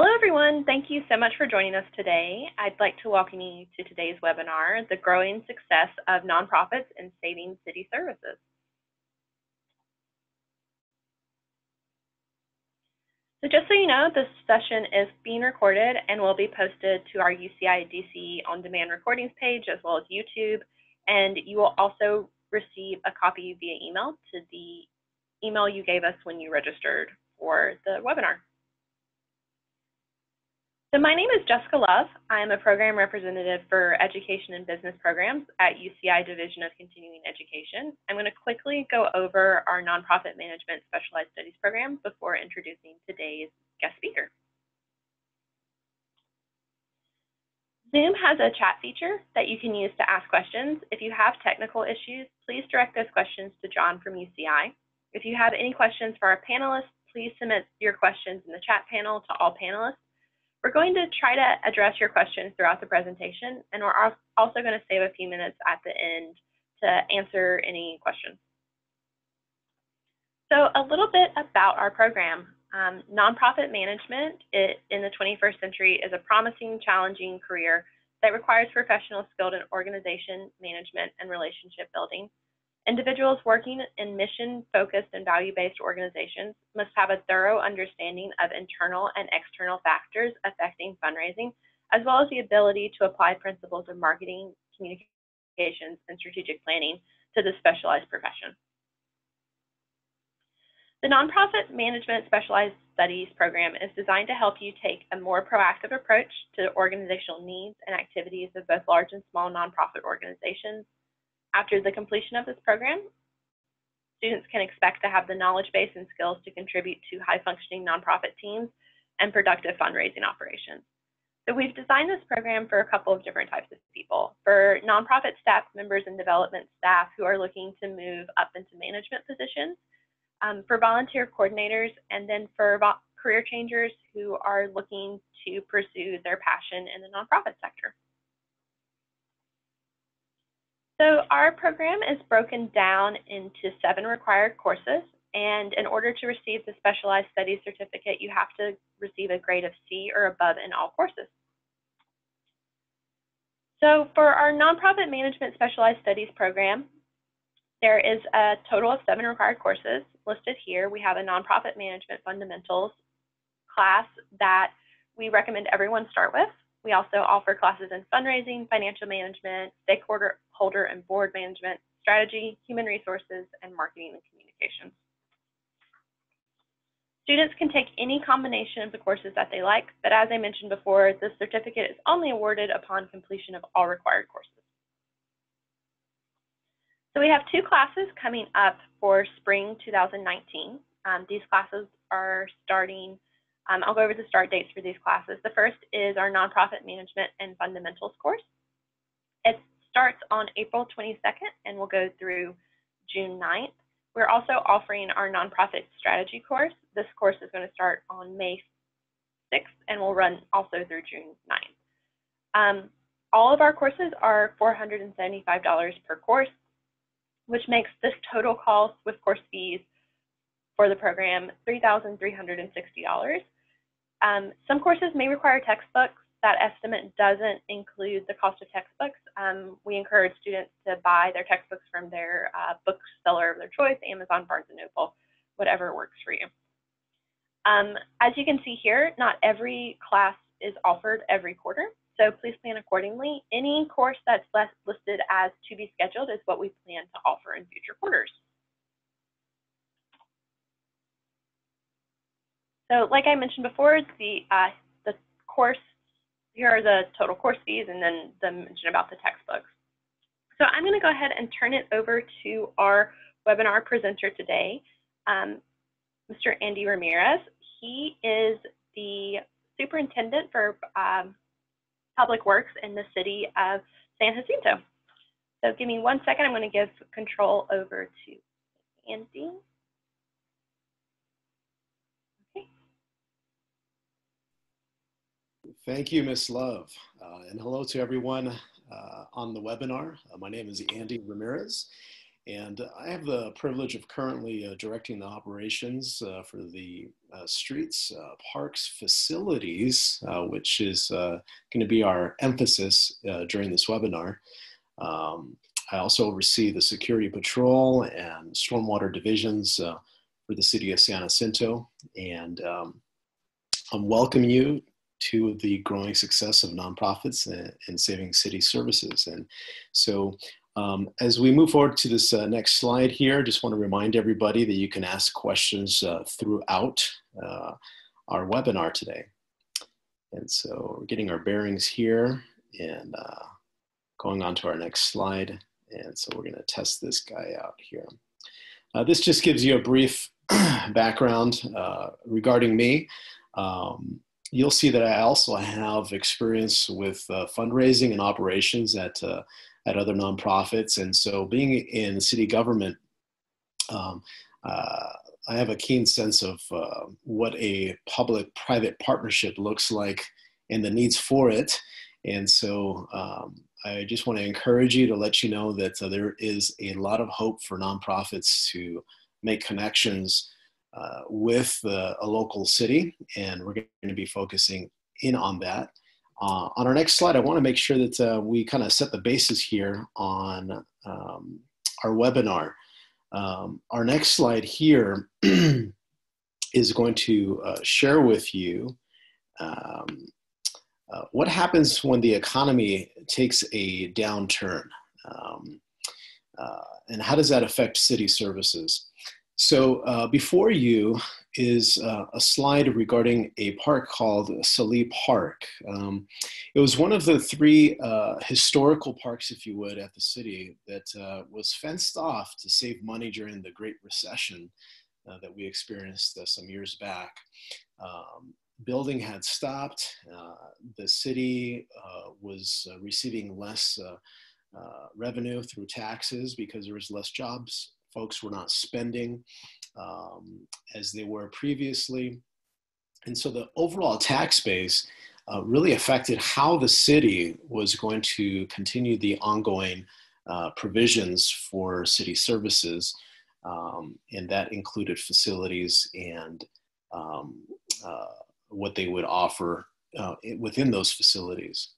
Hello, everyone. Thank you so much for joining us today. I'd like to welcome you to today's webinar, The Growing Success of Nonprofits in Saving City Services. So just so you know, this session is being recorded and will be posted to our UCI DC on-demand recordings page as well as YouTube. And you will also receive a copy via email to the email you gave us when you registered for the webinar. So my name is Jessica Love. I am a program representative for Education and Business Programs at UCI Division of Continuing Education. I'm going to quickly go over our Nonprofit Management Specialized Studies program before introducing today's guest speaker. Zoom has a chat feature that you can use to ask questions. If you have technical issues, please direct those questions to John from UCI. If you have any questions for our panelists, please submit your questions in the chat panel to all panelists we're going to try to address your questions throughout the presentation, and we're also going to save a few minutes at the end to answer any questions. So a little bit about our program. Um, nonprofit management it, in the 21st century is a promising, challenging career that requires professionals skilled in organization, management, and relationship building. Individuals working in mission-focused and value-based organizations must have a thorough understanding of internal and external factors affecting fundraising, as well as the ability to apply principles of marketing, communications, and strategic planning to the specialized profession. The Nonprofit Management Specialized Studies program is designed to help you take a more proactive approach to the organizational needs and activities of both large and small nonprofit organizations after the completion of this program, students can expect to have the knowledge base and skills to contribute to high-functioning nonprofit teams and productive fundraising operations. So we've designed this program for a couple of different types of people. For nonprofit staff members and development staff who are looking to move up into management positions, um, for volunteer coordinators, and then for career changers who are looking to pursue their passion in the nonprofit sector. So our program is broken down into seven required courses. And in order to receive the Specialized Studies certificate, you have to receive a grade of C or above in all courses. So for our Nonprofit Management Specialized Studies program, there is a total of seven required courses listed here. We have a Nonprofit Management Fundamentals class that we recommend everyone start with. We also offer classes in fundraising, financial management, stakeholder holder and board management, strategy, human resources, and marketing and communications. Students can take any combination of the courses that they like, but as I mentioned before, the certificate is only awarded upon completion of all required courses. So we have two classes coming up for spring 2019. Um, these classes are starting um, I'll go over the start dates for these classes. The first is our Nonprofit Management and Fundamentals course. It starts on April 22nd and will go through June 9th. We're also offering our Nonprofit Strategy course. This course is going to start on May 6th and will run also through June 9th. Um, all of our courses are $475 per course, which makes this total cost with course fees for the program $3,360. Um, some courses may require textbooks. That estimate doesn't include the cost of textbooks. Um, we encourage students to buy their textbooks from their uh, bookseller of their choice, Amazon, Barnes & Noble, whatever works for you. Um, as you can see here, not every class is offered every quarter, so please plan accordingly. Any course that's listed as to be scheduled is what we plan to offer in future quarters. So like I mentioned before, the, uh, the course, here are the total course fees and then the mention about the textbooks. So I'm going to go ahead and turn it over to our webinar presenter today, um, Mr. Andy Ramirez. He is the superintendent for um, public works in the city of San Jacinto. So give me one second. I'm going to give control over to Andy. Thank you, Ms. Love. Uh, and hello to everyone uh, on the webinar. Uh, my name is Andy Ramirez, And I have the privilege of currently uh, directing the operations uh, for the uh, streets, parks, facilities, which is going to be our emphasis during this webinar. Um, I also oversee the security patrol and stormwater divisions for the city of San Jacinto. And um, I welcome you to the growing success of nonprofits and, and saving city services. And so um, as we move forward to this uh, next slide here, just want to remind everybody that you can ask questions uh, throughout uh, our webinar today. And so we're getting our bearings here and uh, going on to our next slide. And so we're going to test this guy out here. Uh, this just gives you a brief background uh, regarding me. Um, you'll see that I also have experience with fundraising and operations at at other nonprofits. And so being in city government, um, uh, I have a keen sense of uh, what a public private partnership looks like and the needs for it. And so um, I just want to encourage you to let you know that uh, there is a lot of hope for nonprofits to make connections uh, with a local city, and we're going to be focusing in on that. Uh, on our next slide, I want to make sure that uh, we kind of set the basis here on um, our webinar. Um, our next slide here is going to uh, share with you um, uh, what happens when the economy takes a downturn um, and how does that affect city services. So uh, before you is uh, a slide regarding a park called Sallee Park. Um, it was one of the three uh, historical parks, if you would, at the city that uh, was fenced off to save money during the Great Recession uh, that we experienced uh, some years back. Um, building had stopped. the city was receiving less revenue through taxes because there was less jobs folks were not spending um, as they were previously. And so the overall tax base uh, really affected how the city was going to continue the ongoing uh, provisions for city services. Um, and that included facilities and um, uh, what they would offer uh, within those facilities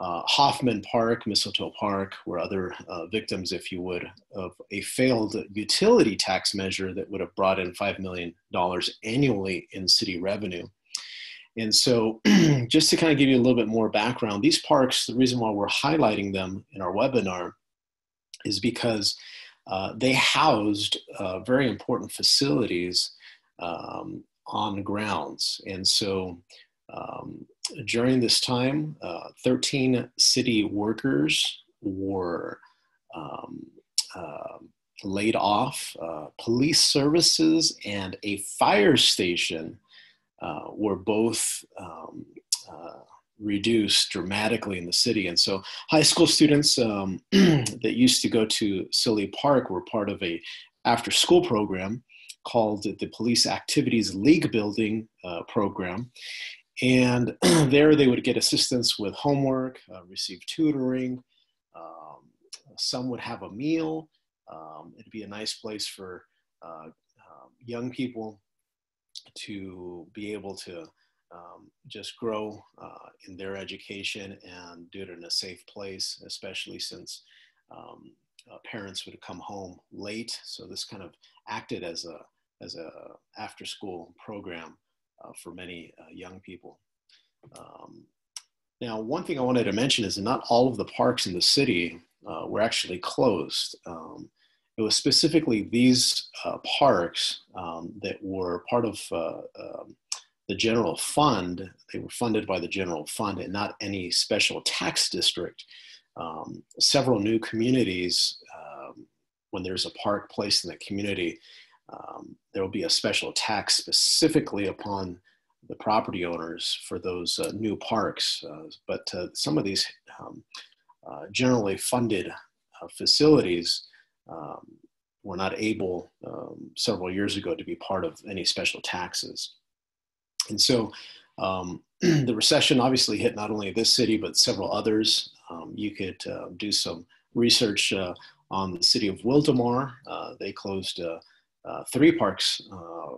uh, Hoffman Park, Mistletoe Park, were other uh, victims, if you would, of a failed utility tax measure that would have brought in $5 million annually in city revenue. And so, just to kind of give you a little bit more background, these parks, the reason why we're highlighting them in our webinar is because uh, they housed uh, very important facilities um, on grounds. And so, um, during this time, uh, 13 city workers were um, uh, laid off. Uh, police services and a fire station uh, were both um, reduced dramatically in the city. And so high school students um, that used to go to Sallee Park were part of a after school program called the Police Activities League Building uh, program. And there they would get assistance with homework, uh, receive tutoring. Um, some would have a meal. Um, it'd be a nice place for uh, um, young people to be able to um, just grow uh, in their education and do it in a safe place, especially since um, uh, parents would come home late. So this kind of acted as a as a after school program for many uh, young people. Um, now, one thing I wanted to mention is that not all of the parks in the city uh, were actually closed. Um, it was specifically these uh, parks um, that were part of uh, um, the general fund. They were funded by the general fund and not any special tax district. Um, several new communities, um, when there's a park placed in the community, um, there will be a special tax specifically upon the property owners for those uh, new parks. Uh, but uh, some of these um, uh, generally funded uh, facilities um, were not able um, several years ago to be part of any special taxes. And so um, the recession obviously hit not only this city, but several others. Um, you could do some research on the city of Wildomar. Uh, they closed uh, uh, three parks uh,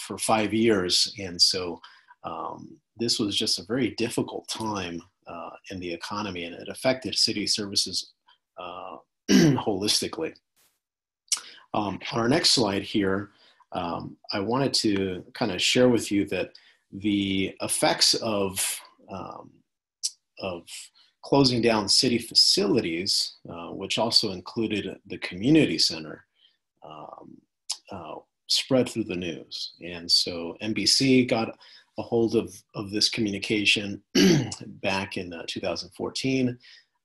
for five years. And so um, this was just a very difficult time in the economy and it affected city services holistically. Um, on our next slide here, um, I wanted to kind of share with you that the effects of, um, of closing down city facilities, uh, which also included the community center, um, uh, spread through the news. And so NBC got a hold of, of this communication back in uh, 2014.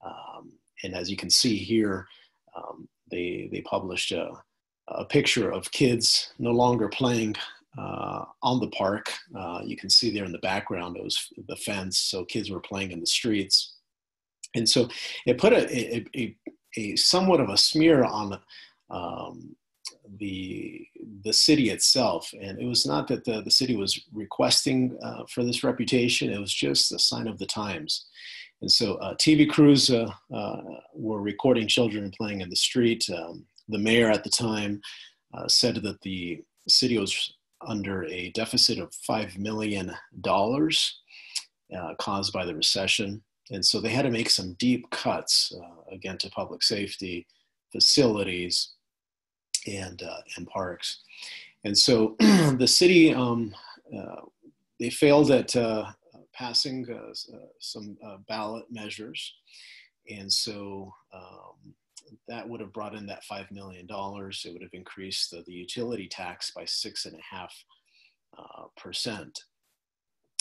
Um, and as you can see here, um, they, they published a, a picture of kids no longer playing uh, on the park. Uh, you can see there in the background, it was the fence, so kids were playing in the streets. And so it put a, a, a, a somewhat of a smear on um, the, the city itself. And it was not that the, the city was requesting uh, for this reputation, it was just a sign of the times. And so uh, TV crews uh, uh, were recording children playing in the street. Um, the mayor at the time uh, said that the city was under a deficit of $5 million uh, caused by the recession. And so they had to make some deep cuts, again, to public safety, facilities, and, uh, and parks. And so the city, um, uh, they failed at uh, passing some ballot measures. And so um, that would have brought in that $5 million. It would have increased the, the utility tax by six and a half uh, percent.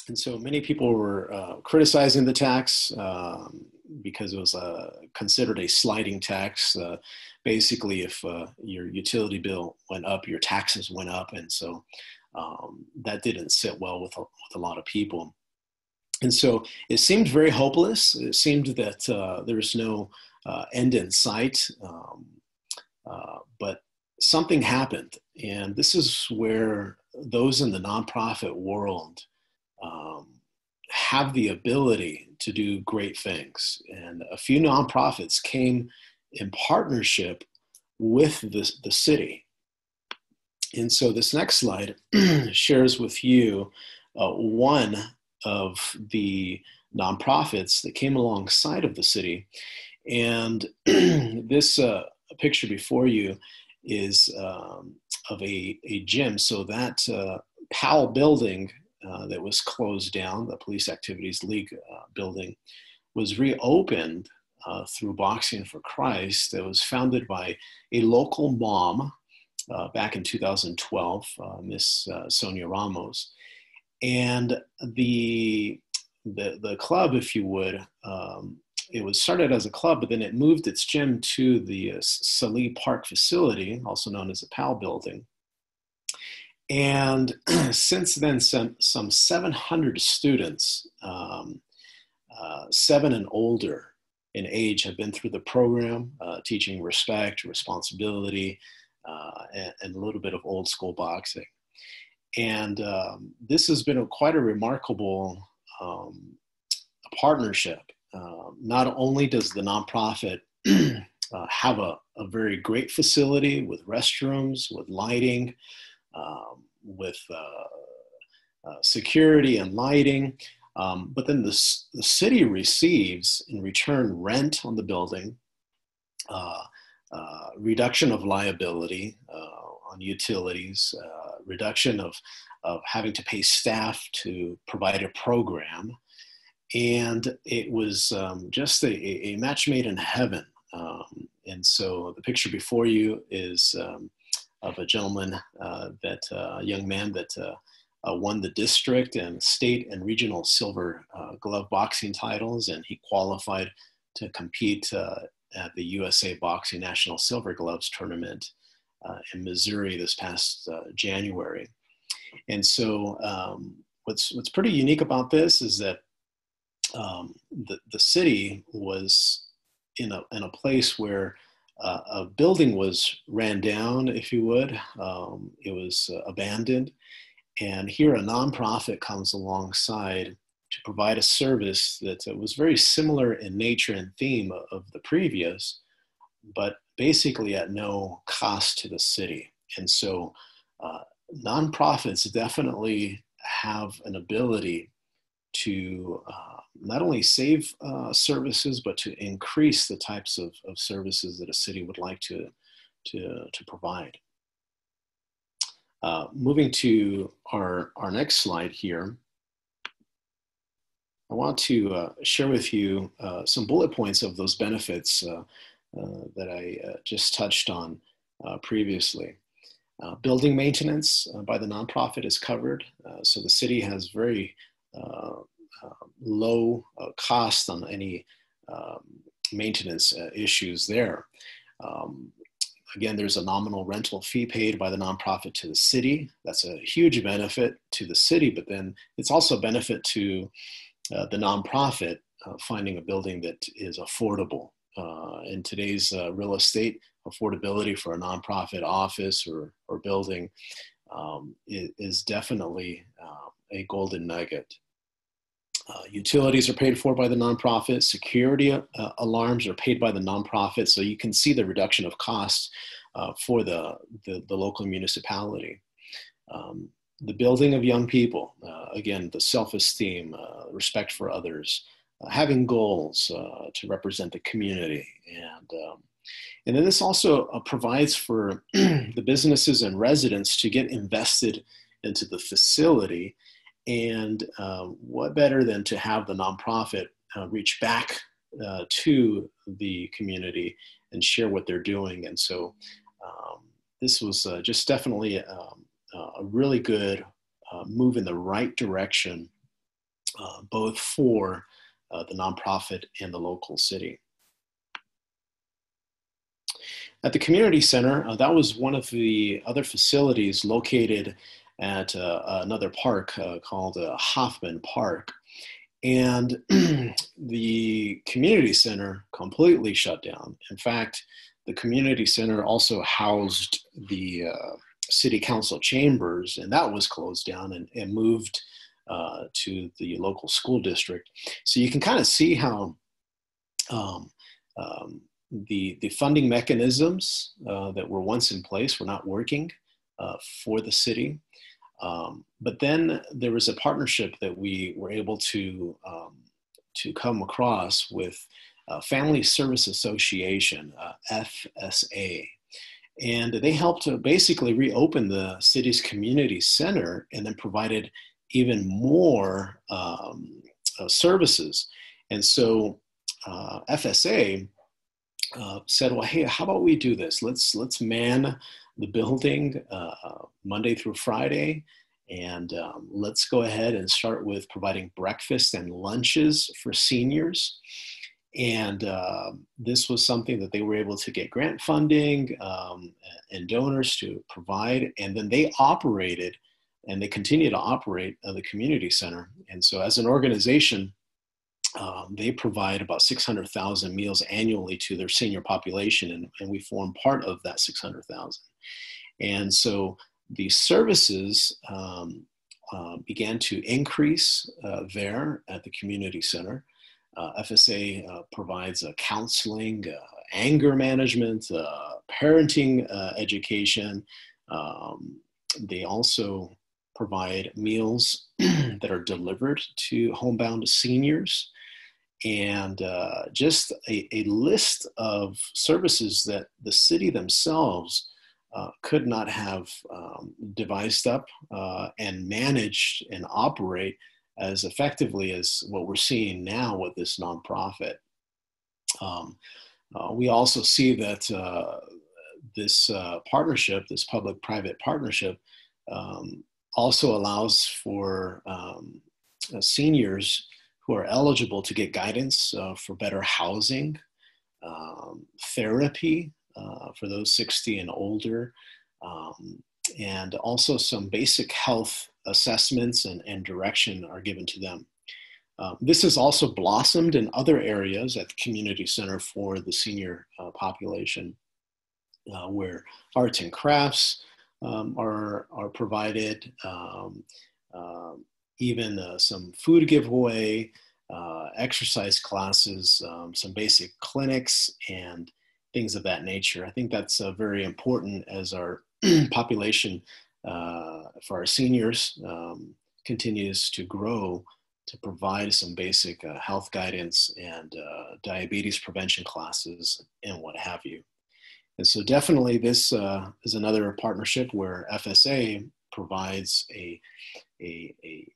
And so many people were uh, criticizing the tax um, because it was uh, considered a sliding tax. Uh, basically, if uh, your utility bill went up, your taxes went up. And so um, that didn't sit well with a, with a lot of people. And so it seemed very hopeless. It seemed that uh, there was no uh, end in sight. Um, but something happened. And this is where those in the nonprofit world have the ability to do great things. And a few nonprofits came in partnership with the, the city. And so this next slide shares with you uh, one of the nonprofits that came alongside of the city and this uh, picture before you is um, of a, a gym. So that uh, PAL building uh, that was closed down, the Police Activities League uh, building, was reopened uh, through Boxing for Christ. That was founded by a local mom uh, back in 2012, Miss Sonia Ramos. And the, the, the club, if you would, um, it was started as a club, but then it moved its gym to the uh, Sallee Park facility, also known as the PAL building. And since then, some, some 700 students, um, uh, seven and older in age, have been through the program, uh, teaching respect, responsibility, uh, and, and, a little bit of old school boxing. And um, this has been a, quite a remarkable um, partnership um, not only does the nonprofit uh, have a, a, very great facility with restrooms, with lighting, um, with uh, uh, security and lighting, um, but then the, the city receives in return rent on the building, uh, uh, reduction of liability on utilities, reduction of, of having to pay staff to provide a program and it was um, just a, a, match made in heaven. Um, and so the picture before you is um, of a gentleman uh, that uh, a young man that uh, won the district and state and regional silver glove boxing titles, and he qualified to compete at the USA Boxing National Silver Gloves Tournament in Missouri this past January. And so, um, what's what's pretty unique about this is that um, the, the city was in a, in a place where uh, a building was ran down, if you would. Um, it was uh, abandoned. And here a nonprofit comes alongside to provide a service that uh, was very similar in nature and theme of the previous, but basically at no cost to the city. And so uh, nonprofits definitely have an ability to uh, not only save uh, services, but to increase the types of, of services that a city would like to, to, to provide. Uh, moving to our, our next slide here, I want to uh, share with you uh, some bullet points of those benefits uh, uh, that I uh, just touched on previously. building maintenance by the nonprofit is covered, so the city has very low cost on any um, maintenance issues there. Um, again, there's a nominal rental fee paid by the nonprofit to the city. That's a huge benefit to the city, but then it's also a benefit to uh, the nonprofit uh, finding a building that is affordable. Uh, in today's uh, real estate, affordability for a nonprofit office or, or building um, is, is, definitely uh, a golden nugget. Uh, utilities are paid for by the nonprofit. Security uh, alarms are paid by the nonprofit. So you can see the reduction of costs uh, for the, the, the, local municipality. Um, the building of young people, uh, again, the self-esteem, uh, respect for others, uh, having goals to represent the community. And, um, and then this also provides for the businesses and residents to get invested into the facility and uh, what better than to have the nonprofit uh, reach back uh, to the community and share what they're doing. And so um, this was uh, just definitely um, a really good uh, move in the right direction, uh, both for the nonprofit and the local city. At the community center, that was one of the other facilities located at uh, another park uh, called uh, Hoffman Park. And the community center completely shut down. In fact, the community center also housed the uh, city council chambers, and that was closed down and, and moved uh, to the local school district. So you can kind of see how um, um, the, the funding mechanisms uh, that were once in place were not working for the city. Um, but then there was a partnership that we were able to um, to come across with uh, Family Service Association, uh, FSA, and they helped to basically reopen the city's community center and then provided even more um, uh, services. And so uh, FSA uh, said, "Well, hey, how about we do this? Let's let's man the building uh, Monday through Friday. And um, let's go ahead and start with providing breakfast and lunches for seniors. And uh, this was something that they were able to get grant funding um, and donors to provide. And then they operated and they continue to operate uh, the community center. And so, as an organization, um, they provide about 600,000 meals annually to their senior population, and, and we form part of that 600,000. And so the services um, uh, began to increase uh, there at the community center. Uh, FSA uh, provides counseling, uh, anger management, uh, parenting education. Um, they also provide meals that are delivered to homebound seniors and just a, a, list of services that the city themselves uh, could not have um, devised up uh, and managed and operate as effectively as what we're seeing now with this nonprofit. Um, uh, we also see that uh, this uh, partnership, this public private partnership, um, also allows for um, seniors who are eligible to get guidance for better housing, um, therapy, uh, for those 60 and older, um, and also some basic health assessments and, and direction are given to them. Uh, this has also blossomed in other areas at the community center for the senior uh, population, uh, where arts and crafts um, are, are provided, um, um even uh, some food giveaway, uh, exercise classes, um, some basic clinics, and things of that nature. I think that's uh, very important as our population uh, for our seniors um, continues to grow to provide some basic uh, health guidance and uh, diabetes prevention classes and what have you. And so definitely this uh, is another partnership where FSA provides a, a, a,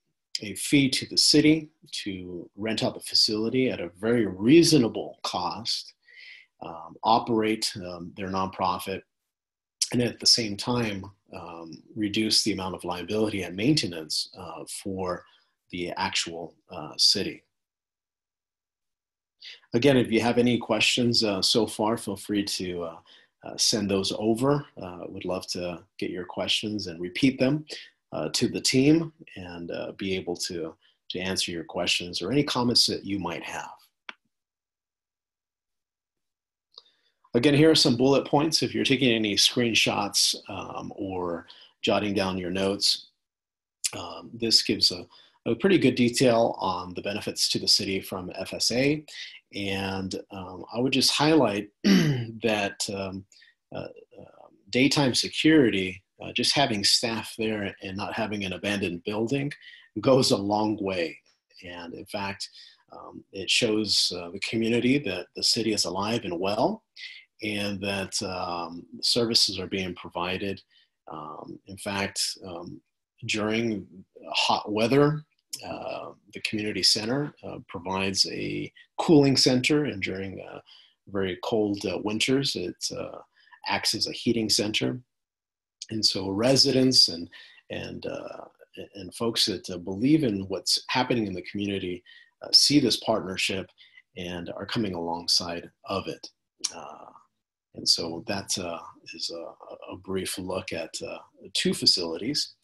a fee to the city to rent out the facility at a very reasonable cost, um, operate um, their nonprofit, and at the same time um, reduce the amount of liability and maintenance uh, for the actual uh, city. Again, if you have any questions uh, so far, feel free to uh, uh, send those over. Uh, would love to get your questions and repeat them to the team and be able to, to answer your questions or any comments that you might have. Again, here are some bullet points. If you're taking any screenshots um, or jotting down your notes, um, this gives a, a, pretty good detail on the benefits to the city from FSA. And um, I would just highlight that um, uh, uh, daytime security, uh, just having staff there and not having an abandoned building goes a long way. And in fact, um, it shows uh, the community that the city is alive and well and that um, services are being provided. Um, in fact, um, during hot weather, uh, the community center uh, provides a cooling center, and during uh, very cold uh, winters, it uh, acts as a heating center. And so, residents and and uh, and folks that believe in what's happening in the community see this partnership and are coming alongside of it. And so that uh, is a, a, brief look at uh, two facilities.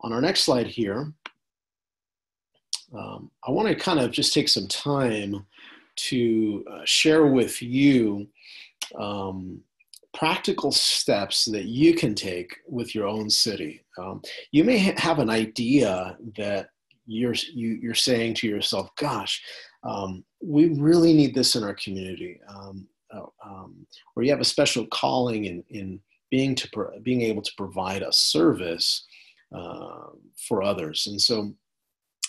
On our next slide here, um, I want to kind of just take some time to uh, share with you um, practical steps that you can take with your own city. Um, you may ha have an idea that you're you, are you are saying to yourself, "Gosh, um, we really need this in our community." Um, um, or you have a special calling in, in being to pro- being able to provide a service uh, for others. And so,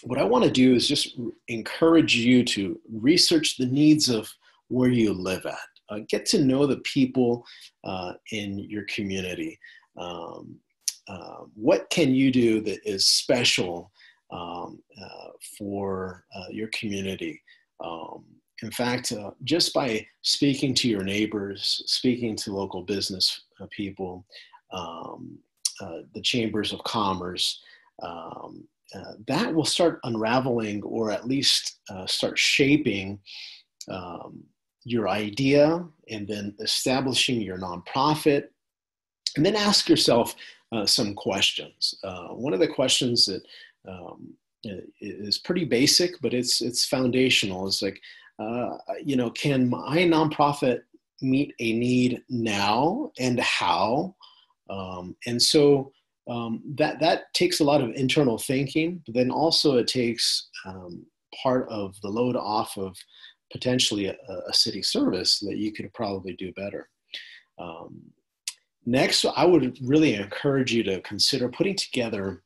what I want to do is just encourage you to research the needs of where you live at. Uh, get to know the people uh, in your community. Um, uh, what can you do that is special um, uh, for uh, your community? Um, in fact, uh, just by speaking to your neighbors, speaking to local business uh, people, um, uh, the chambers of commerce, um, uh, that will start unraveling or at least uh, start shaping um, your idea and then establishing your nonprofit. And then ask yourself uh, some questions. one of the questions that um, is pretty basic, but it's it's foundational. It's like, uh, you know, can my nonprofit meet a need now and how? Um, and so um, that that takes a lot of internal thinking, but then also it takes um, part of the load off of potentially a, a, city service that you could probably do better. Um, next, I would really encourage you to consider putting together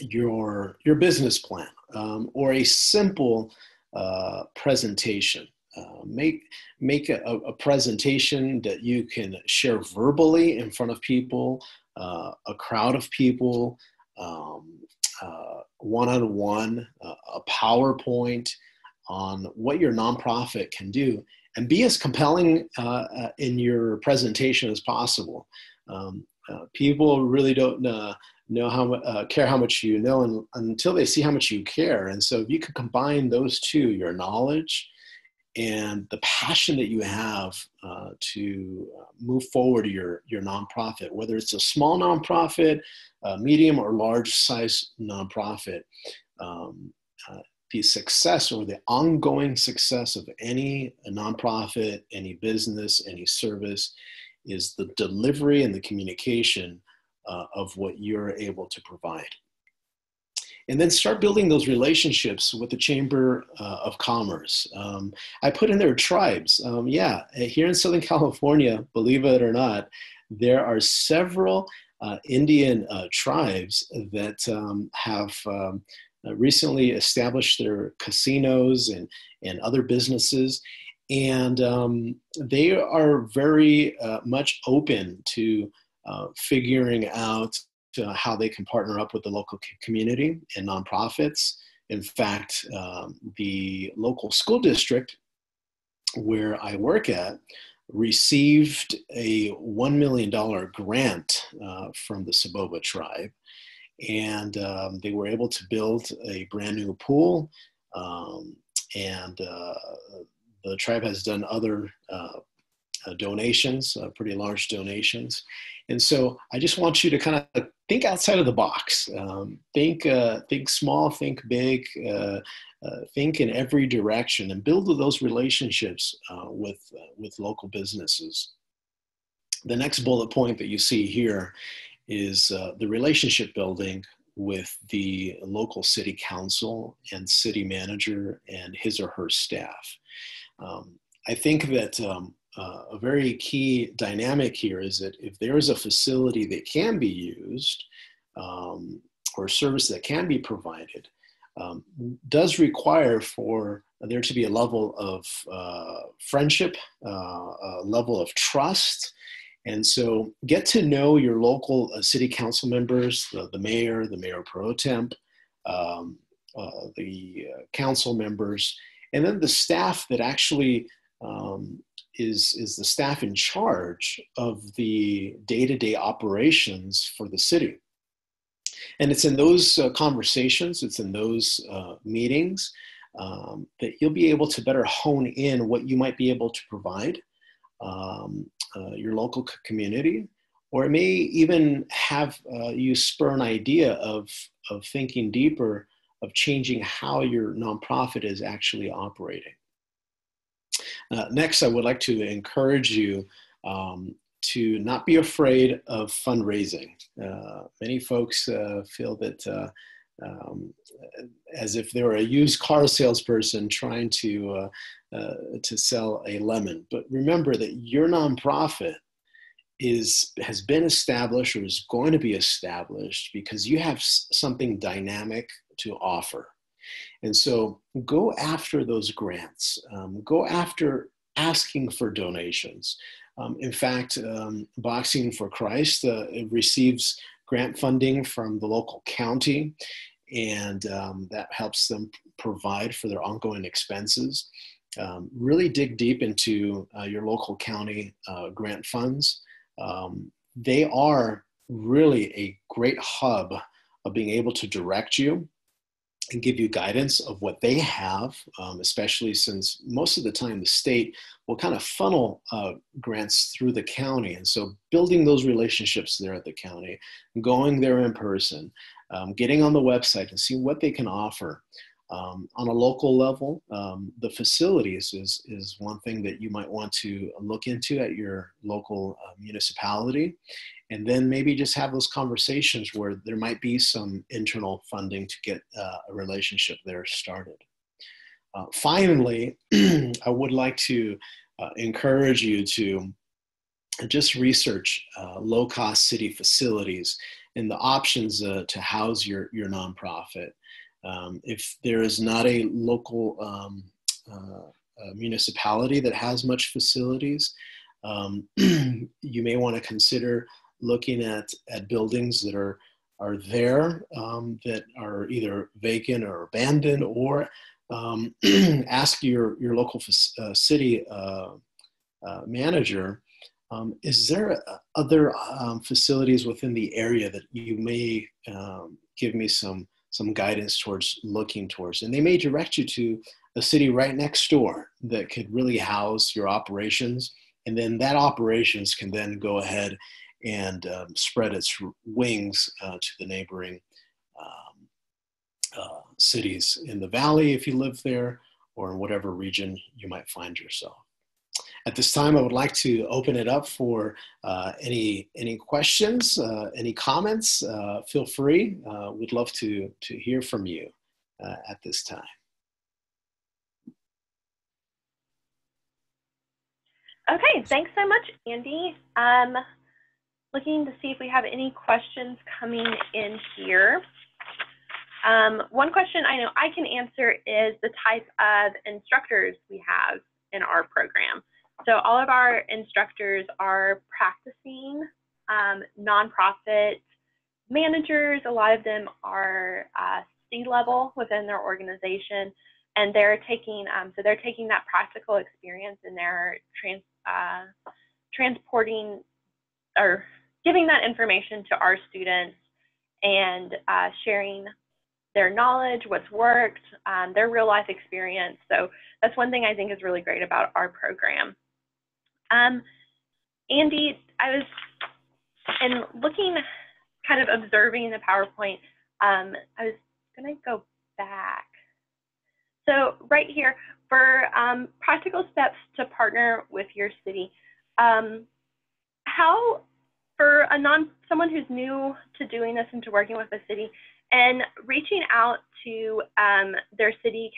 your your business plan um, or a simple uh, presentation. Uh, make make a, a, presentation that you can share verbally in front of people, uh, a crowd of people, one on one, a PowerPoint on what your nonprofit can do, and be as compelling uh, uh, in your presentation as possible. Um, people really don't know how uh, care how much you know and, until they see how much you care. And so if you can combine those two your knowledge and the passion that you have uh, to uh, move forward your your nonprofit whether it's a small nonprofit medium or large size nonprofit um, uh, the success or the ongoing success of any nonprofit any business any service is the delivery and the communication uh, of what you're able to provide. and then start building those relationships with the Chamber uh, of Commerce. Um, I put in there tribes. Um, yeah, here in Southern California, believe it or not, there are several uh, Indian uh, tribes that um, have um, recently established their casinos and, and other businesses. And um, they are very uh, much open to uh, figuring out uh, how they can partner up with the local community and nonprofits. In fact, um, the local school district where I work at received a $1 million grant uh, from the Soboba tribe. And um, they were able to build a brand new pool. Um, and uh, the tribe has done other uh, uh donations, uh, pretty large donations. And so I just want you to kind of think outside of the box. Um, think, uh, think small, think big, uh, uh, think in every direction, and build those relationships uh, with uh, with local businesses. The next bullet point that you see here is uh, the relationship building with the local city council and city manager and his or her staff. Um, I think that um, uh, a very key dynamic here is that if there is a facility that can be used um, or a service that can be provided, um, does require for there to be a level of uh, friendship, uh, a level of trust. And so get to know your local uh, city council members, the, the, mayor, the mayor pro temp, um, uh, the uh, council members, and then the staff that actually um, is, is the staff in charge of the day-to-day operations for the city. And it's in those uh, conversations, it's in those uh, meetings um, that you'll be able to better hone in what you might be able to provide um, uh, your local community, or it may even have uh, you spur an idea of, of thinking deeper of changing how your nonprofit is actually operating. Uh, next, I would like to encourage you um, to not be afraid of fundraising. Uh, many folks uh, feel that uh, um, as if they were a used car salesperson trying to uh, uh, to sell a lemon. But remember that your nonprofit is has been established or is going to be established because you have something dynamic to offer. And so go after those grants. Um, go after asking for donations. Um, in fact, um, Boxing for Christ uh, receives grant funding from the local county, and um, that helps them provide for their ongoing expenses. Um, really dig deep into uh, your local county uh, grant funds. Um, they are really a great hub of being able to direct you and give you guidance of what they have, um, especially since most of the time the state will kind of funnel uh, grants through the county. And so building those relationships there at the county, going there in person, um, getting on the website and seeing what they can offer. Um, on a local level, um, the facilities is, is one thing that you might want to look into at your local uh, municipality and then maybe just have those conversations where there might be some internal funding to get uh, a relationship there started. Uh, finally, I would like to uh, encourage you to just research uh, low cost city facilities and the options uh, to house your, your nonprofit. Um, if there is not a local um, uh, municipality that has much facilities, um, you may want to consider looking at, at buildings that are, are there um, that are either vacant or abandoned or um, ask your, your local uh, city uh, uh, manager, um, is there other um, facilities within the area that you may um, give me some, some guidance towards looking towards? And they may direct you to a city right next door that could really house your operations. And then that operations can then go ahead and um, spread its wings uh, to the neighboring um, uh, cities in the valley if you live there or in whatever region you might find yourself. At this time, I would like to open it up for uh, any any questions, uh, any comments. Uh, feel free. Uh, we'd love to to hear from you uh, at this time. Okay, thanks so much, Andy. Um, looking to see if we have any questions coming in here. Um, one question I know I can answer is the type of instructors we have in our program. So all of our instructors are practicing um, nonprofit managers. A lot of them are uh, C-level within their organization, and they're taking um, so they're taking that practical experience and they're trans, uh, transporting or giving that information to our students and uh, sharing their knowledge, what's worked, um, their real life experience. So that's one thing I think is really great about our program. Um, Andy, I was, and looking, kind of observing the PowerPoint, um, I was going to go back. So right here, for um, practical steps to partner with your city, um, how, for a non, someone who's new to doing this and to working with a city, and reaching out to um, their city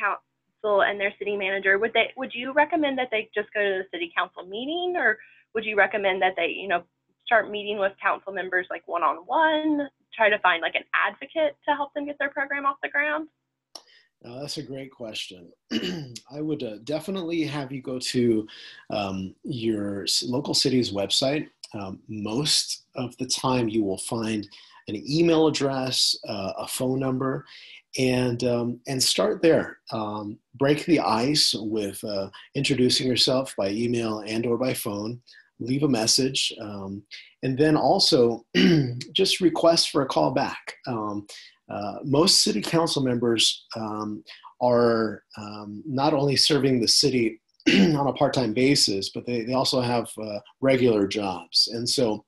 council and their city manager, would they would you recommend that they just go to the city council meeting, or would you recommend that they you know start meeting with council members like one on one, try to find like an advocate to help them get their program off the ground? Uh, that's a great question. I would uh, definitely have you go to um, your local city's website. Um, most of the time, you will find an email address, uh, a phone number, and um, and start there. Um, break the ice with uh, introducing yourself by email and or by phone. Leave a message, um, and then also just request for a call back. Um, uh, most city council members um, are um, not only serving the city on a part-time basis, but they, they also have uh, regular jobs, and so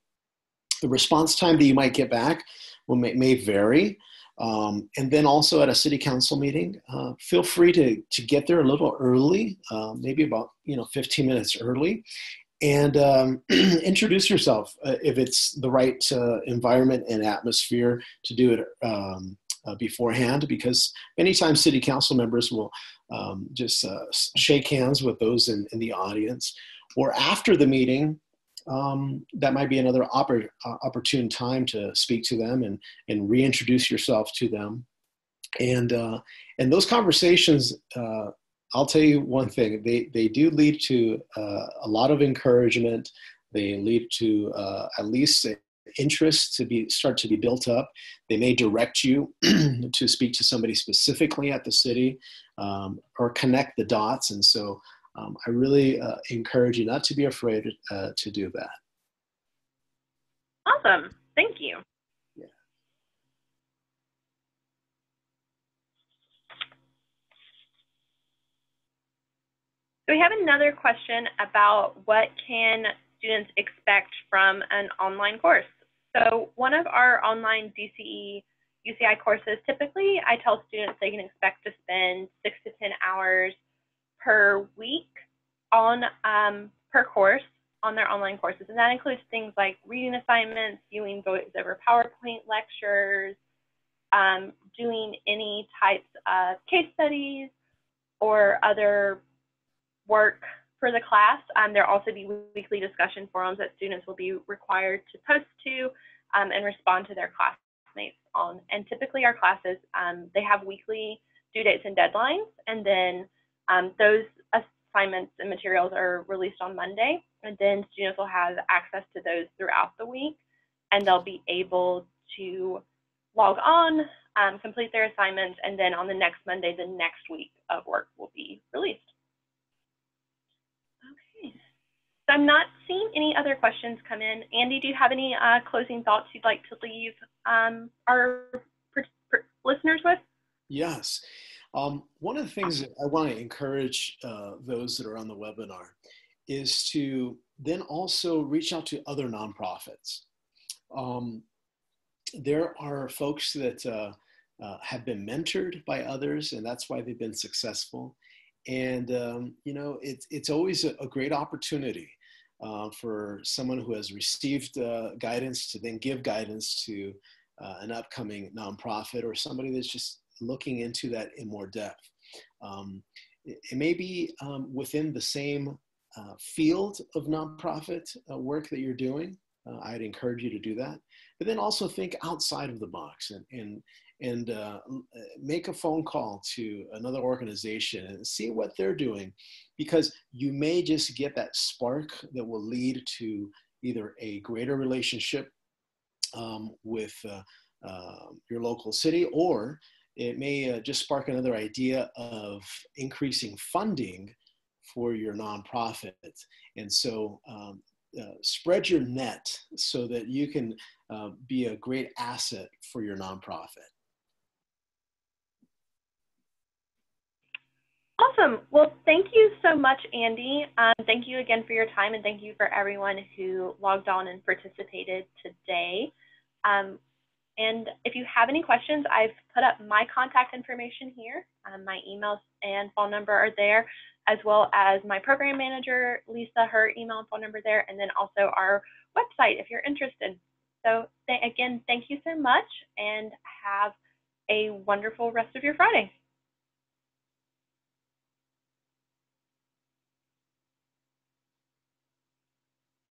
the response time that you might get back will may, may vary. Um, and then also at a city council meeting, uh, feel free to, to get there a little early, uh, maybe about you know 15 minutes early, and um, introduce yourself uh, if it's the right uh, environment and atmosphere to do it um, uh, beforehand. Because many times city council members will um, just uh, shake hands with those in, in the audience, or after the meeting, um, that might be another oppor- uh, opportune time to speak to them and, and reintroduce yourself to them. And, uh, and those conversations, uh, I'll tell you one thing, they, they do lead to uh, a lot of encouragement. They lead to uh, at least interest to be start to be built up. They may direct you to speak to somebody specifically at the city um, or connect the dots. And so um, I really uh, encourage you not to be afraid uh, to do that. Awesome. Thank you. Yeah. So we have another question about what can students expect from an online course. So one of our online DCE UCI courses, typically I tell students they can expect to spend six to 10 hours per week on um, per course on their online courses, and that includes things like reading assignments, viewing over PowerPoint lectures, um, doing any types of case studies or other work for the class. Um, there'll also be weekly discussion forums that students will be required to post to um, and respond to their classmates on. And typically our classes, um, they have weekly due dates and deadlines, and then um, those assignments and materials are released on Monday, and then students will have access to those throughout the week, and they'll be able to log on, um, complete their assignments, and then on the next Monday, the next week of work will be released. Okay, so I'm not seeing any other questions come in. Andy, do you have any uh, closing thoughts you'd like to leave um, our listeners with? Yes. Um, one of the things that I want to encourage uh, those that are on the webinar is to then also reach out to other nonprofits. Um, there are folks that uh, uh, have been mentored by others, and that's why they've been successful. and um, you know it's it's always a, a great opportunity uh, for someone who has received uh, guidance to then give guidance to uh, an upcoming nonprofit or somebody that's just looking into that in more depth. Um, it, it, may be um, within the same uh, field of nonprofit uh, work that you're doing. Uh, I'd encourage you to do that. But then also think outside of the box and, and, and uh, make a phone call to another organization and see what they're doing because you may just get that spark that will lead to either a greater relationship um, with uh, uh, your local city or it may uh, just spark another idea of increasing funding for your nonprofit. And so um, uh, spread your net so that you can uh, be a great asset for your nonprofit. Awesome. Well, thank you so much, Andy. Um, thank you again for your time, and thank you for everyone who logged on and participated today. Um, and if you have any questions, I've put up my contact information here. Um, my email and phone number are there, as well as my program manager, Lisa, her email and phone number there, and then also our website if you're interested. So th again, thank you so much and have a wonderful rest of your Friday.